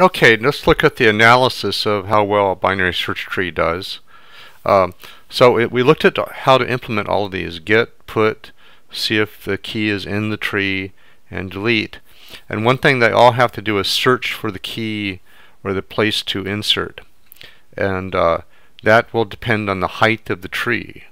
Okay, let's look at the analysis of how well a binary search tree does. Um, so it, we looked at how to implement all of these, get, put, see if the key is in the tree, and delete. And one thing they all have to do is search for the key or the place to insert. And uh, that will depend on the height of the tree.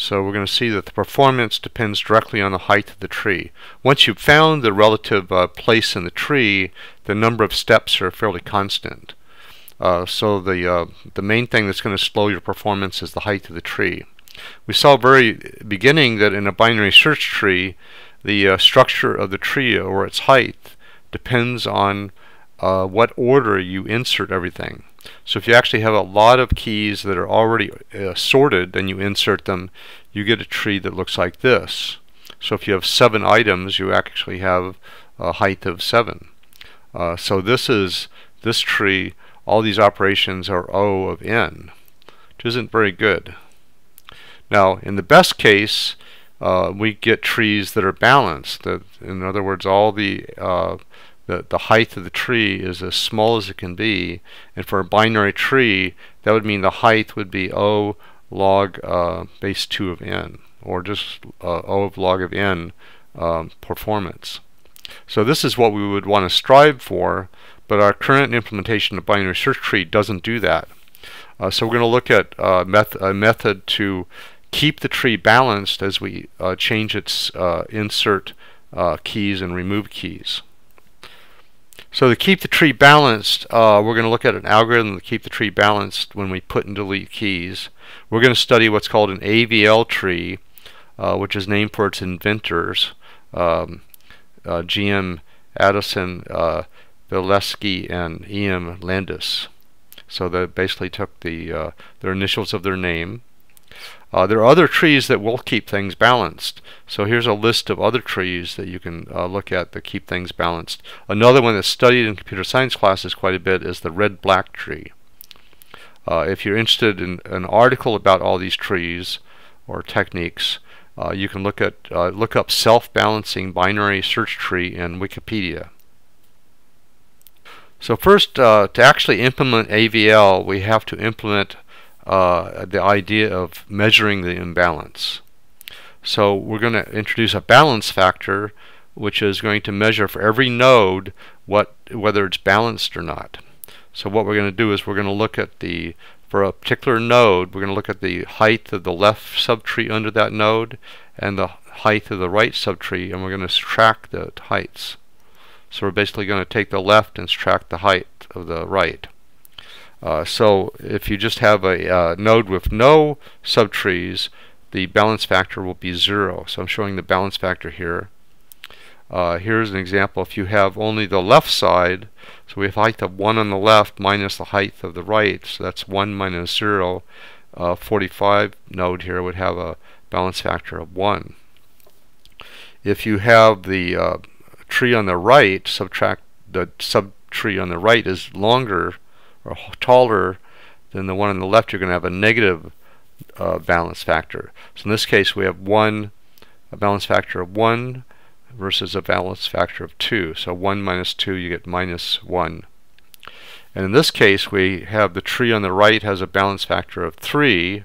So we're going to see that the performance depends directly on the height of the tree. Once you've found the relative uh, place in the tree, the number of steps are fairly constant. Uh, so the uh, the main thing that's going to slow your performance is the height of the tree. We saw very beginning that in a binary search tree, the uh, structure of the tree or its height depends on uh, what order you insert everything. So if you actually have a lot of keys that are already uh, sorted and you insert them, you get a tree that looks like this. So if you have seven items, you actually have a height of seven. Uh, so this is this tree, all these operations are O of n, which isn't very good. Now, in the best case, uh, we get trees that are balanced. That, in other words, all the uh, the, the height of the tree is as small as it can be. And for a binary tree, that would mean the height would be O log uh, base 2 of n, or just uh, O of log of n um, performance. So this is what we would want to strive for, but our current implementation of binary search tree doesn't do that. Uh, so we're going to look at uh, meth a method to keep the tree balanced as we uh, change its uh, insert keys and remove keys. So to keep the tree balanced, uh, we're going to look at an algorithm to keep the tree balanced when we put and delete keys. We're going to study what's called an AVL tree, uh, which is named for its inventors, um, uh, GM Adelson, uh, Bileski, and E.M. Landis. So they basically took the uh, their initials of their name uh, there are other trees that will keep things balanced. So here's a list of other trees that you can uh, look at that keep things balanced. Another one that's studied in computer science classes quite a bit is the red-black tree. Uh, if you're interested in an article about all these trees or techniques, uh, you can look at uh, look up self-balancing binary search tree in Wikipedia. So first, uh, to actually implement AVL, we have to implement uh, the idea of measuring the imbalance. So we're going to introduce a balance factor which is going to measure for every node what whether it's balanced or not. So what we're going to do is we're going to look at the for a particular node we're going to look at the height of the left subtree under that node and the height of the right subtree and we're going to subtract the heights. So we're basically going to take the left and subtract the height of the right. Uh, so if you just have a uh, node with no subtrees, the balance factor will be zero. So I'm showing the balance factor here. Uh, here's an example. If you have only the left side, so we have height of 1 on the left minus the height of the right, so that's 1 minus 0. Uh, 45 node here would have a balance factor of 1. If you have the uh, tree on the right, subtract the subtree on the right is longer or taller than the one on the left, you're going to have a negative uh, balance factor. So in this case, we have one a balance factor of 1 versus a balance factor of 2. So 1 minus 2, you get minus 1. And in this case, we have the tree on the right has a balance factor of 3,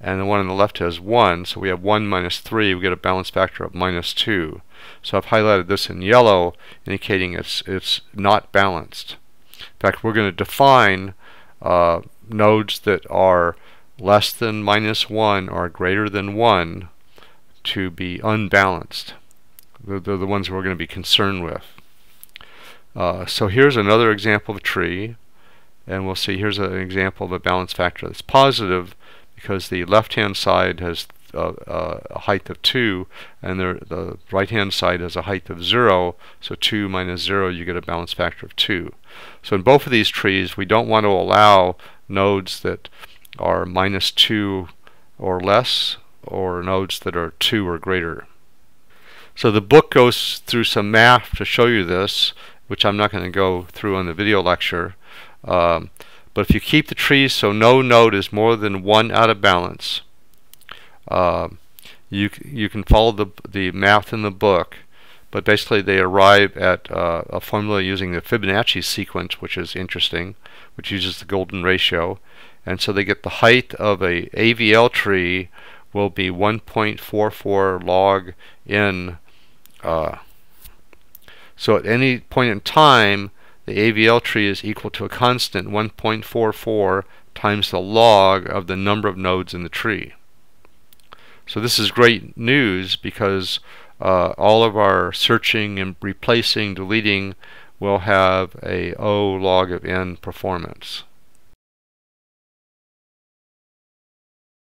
and the one on the left has 1. So we have 1 minus 3, we get a balance factor of minus 2. So I've highlighted this in yellow, indicating it's, it's not balanced. In fact, we're going to define uh, nodes that are less than minus 1 or greater than 1 to be unbalanced. They're, they're the ones we're going to be concerned with. Uh, so here's another example of a tree, and we'll see here's an example of a balance factor that's positive because the left-hand side has uh, uh, a height of 2 and the, the right hand side has a height of 0 so 2 minus 0 you get a balance factor of 2 so in both of these trees we don't want to allow nodes that are minus 2 or less or nodes that are 2 or greater. So the book goes through some math to show you this which I'm not going to go through on the video lecture. Um, but if you keep the trees so no node is more than one out of balance uh, you you can follow the the math in the book, but basically they arrive at uh, a formula using the Fibonacci sequence, which is interesting, which uses the golden ratio. And so they get the height of a AVL tree will be 1.44 log n. Uh, so at any point in time, the AVL tree is equal to a constant 1.44 times the log of the number of nodes in the tree. So this is great news because uh, all of our searching and replacing, deleting will have a O log of n performance.